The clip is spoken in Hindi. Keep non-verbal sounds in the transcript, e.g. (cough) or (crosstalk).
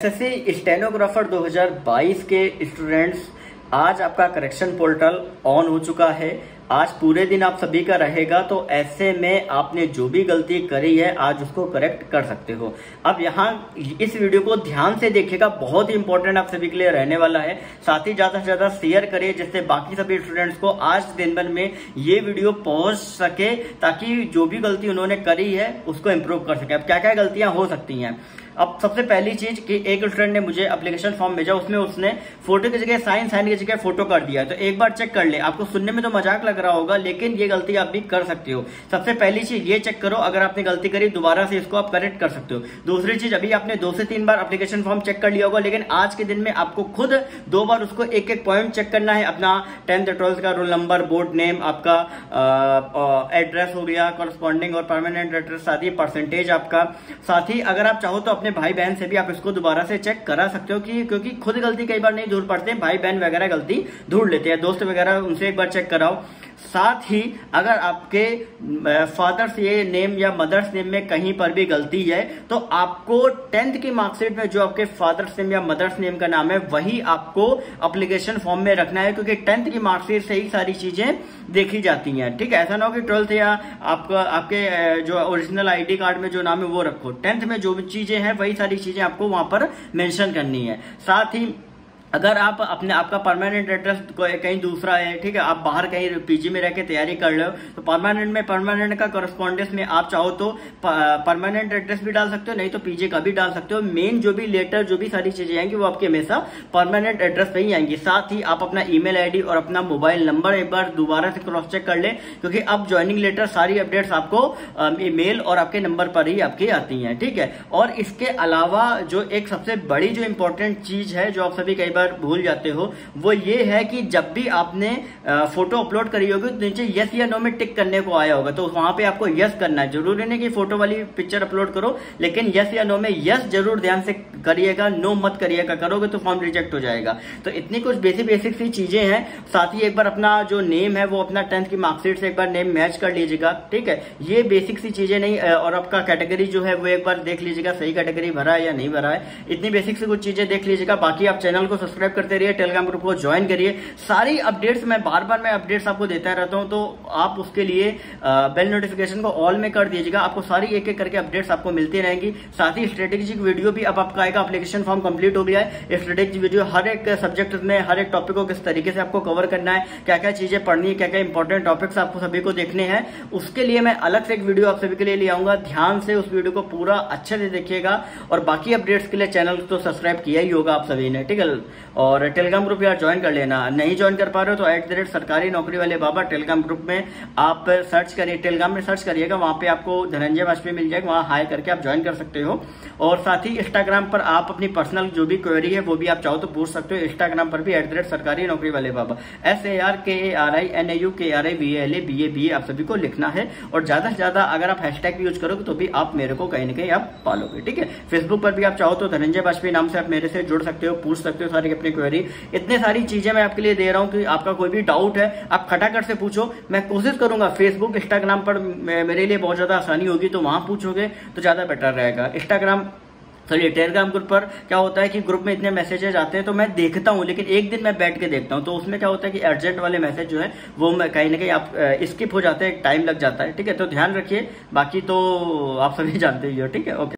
एसएससी स्टेनोग्राफर 2022 के स्टूडेंट्स, आज आपका करेक्शन पोर्टल ऑन हो चुका है। आज पूरे दिन आप सभी का रहेगा तो ऐसे में आपने जो भी गलती करी है, आज उसको करेक्ट कर सकते हो। अब यहाँ इस वीडियो को ध्यान से देखिएगा, बहुत ही इंपॉर्टेंट आप सभी के लिए रहने वाला है। साथ ही ज़्यादा से ज़्यादा शेयर करिए, जिससे बाकी सभी स्टूडेंट्स को आज दिन भर में ये वीडियो पहुँच सके, ताकि जो भी गलती उन्होंने करी है, उसको इम्प्रूव कर सके। अब क्या क्या गलतियाँ हो सकती हैं? अब सबसे पहली चीज़ कि एक स्टूडेंट ने मुझे एप्लीकेशन फॉर्म भेजा, उसमें उसने फ़ोटो की जगह साइन साइन की जगह फ़ोटो कर दिया। तो एक बार चेक कर ले। आपको सुनने में तो मज़ाक लग रहा होगा, लेकिन ये गलती आप भी कर सकते हो। सबसे पहली चीज़ ये चेक करो, अगर आपने गलती करी, दोबारा से इसको आप करेक्ट कर सकते हो। दूसरी चीज़, अभी आपने दो से तीन बार एप्लीकेशन फॉर्म चेक कर लिया होगा, लेकिन आज के दिन में आपको खुद दो बार उसको एक एक पॉइंट चेक करना है। अपना टेंथ ट्वेल्थ का रोल नंबर बोर्ड नेम आपका एड्रेस हो गया कॉरस्पॉन्डिंग और परमानेंट एड्रेस साथ ही परसेंटेज आपका। साथ ही अगर आप चाहो तो अपने भाई बहन से भी आप इसको दोबारा से चेक करा सकते हो कि, क्योंकि खुद गलती कई बार नहीं दूर पड़ते, भाई बहन वगैरह गलती ढूंढ लेते हैं, दोस्त वगैरह उनसे एक बार चेक कराओ। साथ ही अगर आपके फादर्स ये नेम या मदर्स नेम में कहीं पर भी गलती है तो आपको टेंथ की मार्कशीट में जो आपके फादर्स नेम या मदर्स नेम का नाम है, वही आपको अप्लीकेशन फॉर्म में रखना है, क्योंकि टेंथ की मार्कशीट से ही सारी चीज़ें देखी जाती हैं। ठीक है, ऐसा ना हो कि ट्वेल्थ या आपका, आपके जो ओरिजिनल आईडी कार्ड में जो नाम है वो रखो। टेंथ में जो भी चीज़ें हैं, वही सारी चीज़ें आपको वहाँ पर मेंशन करनी है। साथ ही अगर आप अपने आपका परमानेंट एड्रेस कहीं दूसरा है, ठीक है, आप बाहर कहीं पीजी में रह के तैयारी कर रहे हो तो परमानेंट में परमानेंट का करस्पॉन्डेंस में आप चाहो तो परमानेंट एड्रेस भी डाल सकते हो, नहीं तो पीजी का भी डाल सकते हो। मेन जो भी लेटर जो भी सारी चीज़ें आएँगी, वो आपकी हमेशा परमानेंट एड्रेस पे ही आएँगी। साथ ही आप अपना ईमेल आईडी और अपना मोबाइल नंबर एक बार दोबारा से क्रॉस चेक कर ले, क्योंकि अब ज्वाइनिंग लेटर सारी अपडेट्स आपको ईमेल और आपके नंबर पर ही आपकी आती है, ठीक है। और इसके अलावा जो एक सबसे बड़ी जो इंपॉर्टेंट चीज़ है, जो आप सभी कई बार भूल जाते हो। वो ये है कि जब भी आपने फ़ोटो अपलोड करी होगी तो नीचे यस या नो में टिक करने को आया होगा। तो वहाँ पे आपको यस करना है। ज़रूरी नहीं कि फ़ोटो वाली पिक्चर अपलोड करो, लेकिन यस या नो में यस ज़रूर ध्यान से करिएगा नो मत करिएगा, करोगे तो फॉर्म रिजेक्ट हो जाएगा। तो इतनी कुछ बेसिक बेसिक सी चीज़ें हैं, साथ ही एक बार अपना जो नेम है, वो अपना टेंथ की मार्कशीट से एक बार नेम मैच कर लीजिएगा, ठीक है? ये बेसिक सी चीज़ें नहीं और आपका कैटेगरी जो है, वो एक बार देख लीजिएगा, सही कैटेगरी भरा है या नहीं भरा है। इतनी बेसिक सी कुछ चीज़ें देख लीजिएगा, बाकी आप चैनल को सब्सक्राइब करते रहिए टेलीग्राम ग्रुप को ज्वाइन करिए। सारी अपडेट्स मैं बार बार मैं अपडेट्स आपको देता रहता हूँ तो आप उसके लिए बेल नोटिफिकेशन को ऑल में कर दीजिएगा, आपको सारी एक एक करके अपडेट्स आपको मिलती रहेंगी। साथ ही स्ट्रेटेजिक वीडियो भी अब आपका आएगा एप्लीकेशन फॉर्म कंप्लीट हो गया है। स्ट्रेटेजिक वीडियो हर एक सब्जेक्ट में, हर एक टॉपिक को किस तरीके से आपको कवर करना है क्या क्या चीज़ें पढ़नी है क्या क्या इंपॉर्टेंट टॉपिक्स आपको सभी को देखने हैं, उसके लिए मैं अलग से एक वीडियो आप सभी के लिए ले आऊँगा। ध्यान से उस वीडियो को पूरा अच्छे से देखिएगा और बाकी अपडेट्स के लिए चैनल तो सब्सक्राइब किया ही होगा आप सभी ने, ठीक है? और टेलीग्राम ग्रुप यार ज्वाइन कर लेना। नहीं ज्वाइन कर पा रहे हो तो एट द रेट सरकारी नौकरी वाले बाबा टेलीग्राम ग्रुप में आप सर्च करिए टेलीग्राम में सर्च करिएगा, वहाँ पे आपको धनंजय वाजपेयी मिल जाएगा, वहाँ हाई करके आप ज्वाइन कर सकते हो। और साथ ही इंस्टाग्राम पर आप अपनी पर्सनल जो भी क्वेरी है, वो भी आप चाहो तो पूछ सकते हो। इंस्टाग्राम पर भी एट सरकारी नौकरी वाले बाबा। S A R K A R I N A U K R I B L A B A B A आप सभी को लिखना है। और ज़्यादा से ज़्यादा अगर आप हैशटैग भी यूज़ करोगे तो भी आप मेरे को कहीं ना कहीं आप पालोगे, ठीक है? फेसबुक पर भी आप चाहो तो धनंजय वाजपेयी नाम से आप मेरे से जुड़ सकते हो, पूछ सकते हो सारी अपनी क्वेरी इतने सारी चीज़ें मैं आपके लिए दे रहा हूँ कि आपका कोई भी डाउट है, आप खटाखट से पूछो। मैं कोशिश करूँगा फेसबुक इंस्टाग्राम पर मेरे लिए बहुत ज़्यादा आसानी होगी तो वहाँ पूछोगे तो ज़्यादा बेटर रहेगा। इंस्टाग्राम चलिए टेलीग्राम ग्रुप पर क्या होता है कि ग्रुप में इतने मैसेजेज आते हैं तो मैं देखता हूँ, लेकिन एक दिन मैं बैठ के देखता हूँ तो उसमें क्या होता है कि अर्जेंट वाले मैसेज जो है, वो कहीं ना कहीं आप स्किप हो जाते हैं टाइम लग जाता है, ठीक है? तो ध्यान रखिए, बाकी तो आप सभी (laughs) जानते ही हो, ठीक है? ओके